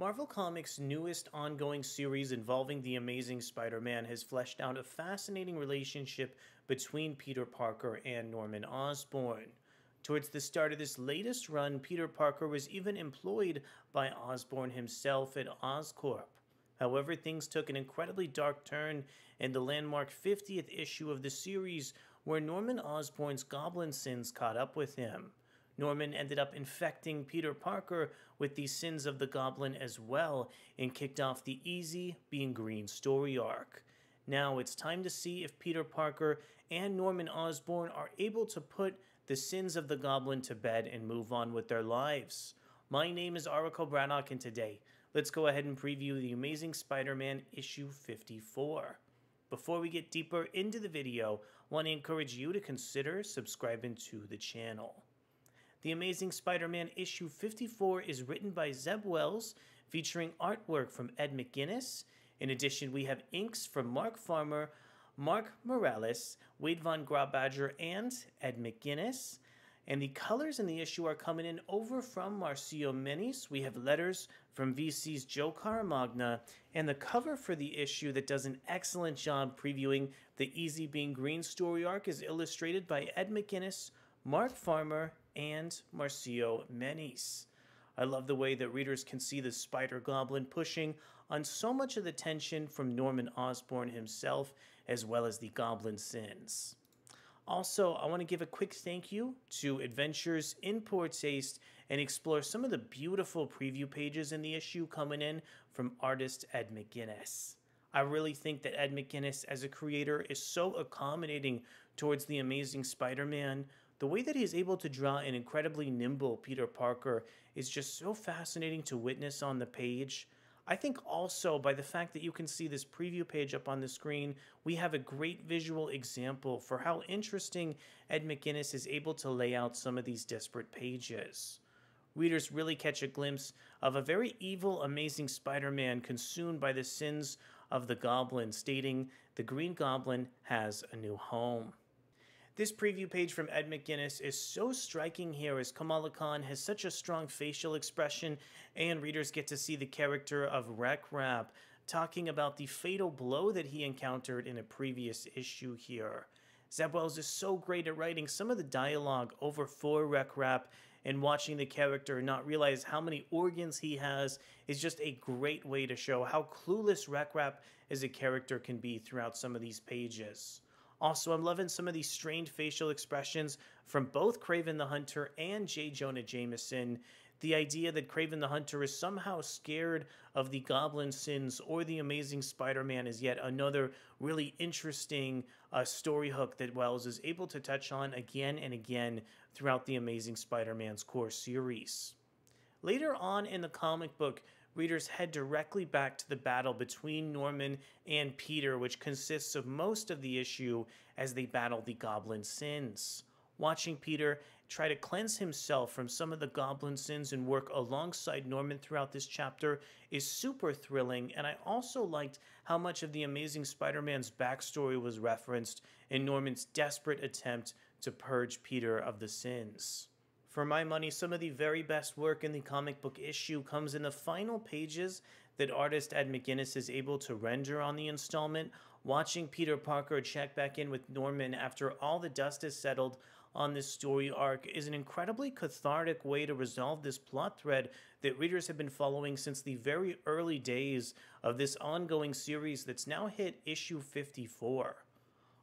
Marvel Comics' newest ongoing series involving the Amazing Spider Man has fleshed out a fascinating relationship between Peter Parker and Norman Osborn. Towards the start of this latest run, Peter Parker was even employed by Osborn himself at Oscorp. However, things took an incredibly dark turn in the landmark 50th issue of the series, where Norman Osborn's goblin sins caught up with him. Norman ended up infecting Peter Parker with the sins of the goblin as well and kicked off the Easy Being Green story arc. Now it's time to see if Peter Parker and Norman Osborn are able to put the sins of the goblin to bed and move on with their lives. My name is Arakko Braddock, and today, let's go ahead and preview The Amazing Spider Man issue 54. Before we get deeper into the video, I want to encourage you to consider subscribing to the channel. The Amazing Spider Man issue 54 is written by Zeb Wells, featuring artwork from Ed McGuinness. In addition, we have inks from Mark Farmer, Mark Morales, Wade Von Grawbadger, and Ed McGuinness. And the colors in the issue are coming in over from Marcio Menyz. We have letters from VC's Joe Caramagna. And the cover for the issue that does an excellent job previewing the Easy Being Green story arc is illustrated by Ed McGuinness, Mark Farmer, and Marcio Menyz. I love the way that readers can see the Spider Goblin pushing on so much of the tension from Norman Osborn himself, as well as the Goblin Sins. Also, I want to give a quick thank you to Adventures in Poor Taste and explore some of the beautiful preview pages in the issue coming in from artist Ed McGuinness. I really think that Ed McGuinness, as a creator, is so accommodating towards the amazing Spider Man, the way that he is able to draw an incredibly nimble Peter Parker is just so fascinating to witness on the page. I think also by the fact that you can see this preview page up on the screen, we have a great visual example for how interesting Ed McGuinness is able to lay out some of these disparate pages. Readers really catch a glimpse of a very evil, amazing Spider Man consumed by the sins of the Goblin, stating, The Green Goblin has a new home. This preview page from Ed McGuinness is so striking here as Kamala Khan has such a strong facial expression, and readers get to see the character of Rek-Rap talking about the fatal blow that he encountered in a previous issue here. Zeb Wells is so great at writing some of the dialogue over for Rek-Rap, and watching the character not realize how many organs he has is just a great way to show how clueless Rek-Rap as a character can be throughout some of these pages. Also, I'm loving some of these strained facial expressions from both Kraven the Hunter and J. Jonah Jameson. The idea that Kraven the Hunter is somehow scared of the Goblin sins or the Amazing Spider Man is yet another really interesting uh, story hook that Wells is able to touch on again and again throughout the Amazing Spider Man's core series. Later on in the comic book, readers head directly back to the battle between Norman and Peter, which consists of most of the issue as they battle the goblin sins. Watching Peter try to cleanse himself from some of the goblin sins and work alongside Norman throughout this chapter is super thrilling, and I also liked how much of the Amazing Spider Man's backstory was referenced in Norman's desperate attempt to purge Peter of the sins. For my money, some of the very best work in the comic book issue comes in the final pages that artist Ed McGuinness is able to render on the installment. Watching Peter Parker check back in with Norman after all the dust has settled on this story arc is an incredibly cathartic way to resolve this plot thread that readers have been following since the very early days of this ongoing series that's now hit issue 54.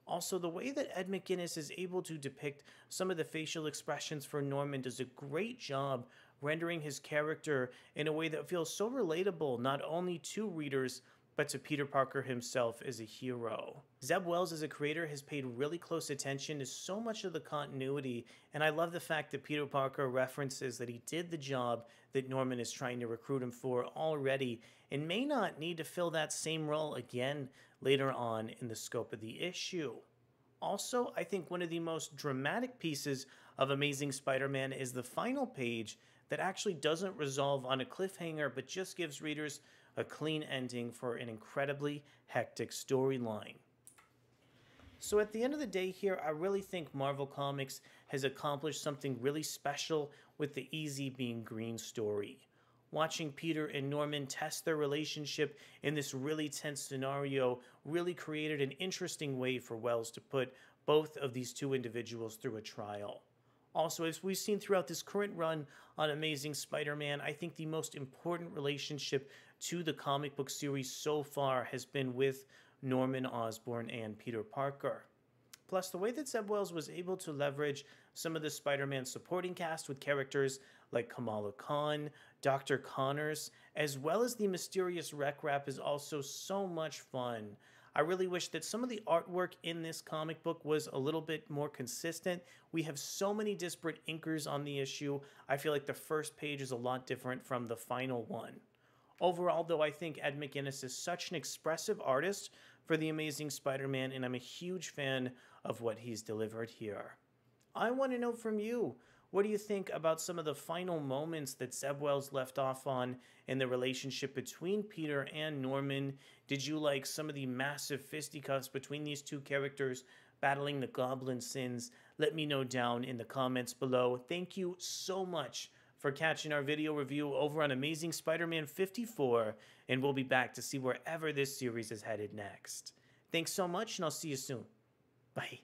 Also, the way that Ed McGuinness is able to depict some of the facial expressions for Norman does a great job rendering his character in a way that feels so relatable not only to readers but to Peter Parker himself as a hero. Zeb Wells as a creator has paid really close attention to so much of the continuity, and I love the fact that Peter Parker references that he did the job that Norman is trying to recruit him for already and may not need to fill that same role again later on in the scope of the issue. Also, I think one of the most dramatic pieces of Amazing Spider Man is the final page that actually doesn't resolve on a cliffhanger but just gives readers a clean ending for an incredibly hectic storyline. So at the end of the day here, I really think Marvel Comics has accomplished something really special with the Easy Being Green story. Watching Peter and Norman test their relationship in this really tense scenario really created an interesting way for Wells to put both of these two individuals through a trial. Also, as we've seen throughout this current run on Amazing Spider Man, I think the most important relationship to the comic book series so far has been with Norman Osborn and Peter Parker. Plus, the way that Zeb Wells was able to leverage some of the Spider Man supporting cast with characters like Kamala Khan, Dr. Connors, as well as the mysterious Rek-Rap is also so much fun. I really wish that some of the artwork in this comic book was a little bit more consistent. We have so many disparate inkers on the issue. I feel like the first page is a lot different from the final one. Overall, though, I think Ed McGuinness is such an expressive artist for The Amazing Spider Man, and I'm a huge fan of what he's delivered here. I want to know from you what do you think about some of the final moments that Zeb Wells left off on in the relationship between Peter and Norman? Did you like some of the massive fisticuffs between these two characters battling the goblin sins? Let me know down in the comments below. Thank you so much for catching our video review over on Amazing Spider-Man 54, and we'll be back to see wherever this series is headed next. Thanks so much, and I'll see you soon. Bye.